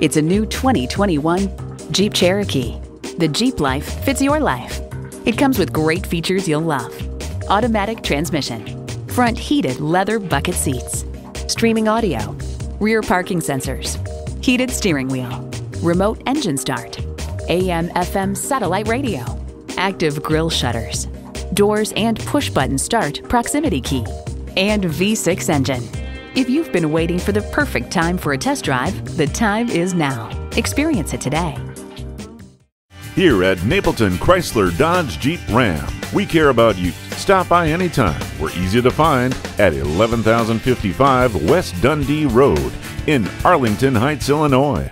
It's a new 2021 Jeep Cherokee. The Jeep life fits your life. It comes with great features you'll love. Automatic transmission, front heated leather bucket seats, streaming audio, rear parking sensors, heated steering wheel, remote engine start, AM FM satellite radio, active grille shutters, doors and push button start proximity key, and V6 engine. If you've been waiting for the perfect time for a test drive, the time is now. Experience it today. Here at Napleton Chrysler Dodge Jeep Ram, we care about you. Stop by anytime. We're easy to find at 11055 West Dundee Road in Arlington Heights, Illinois.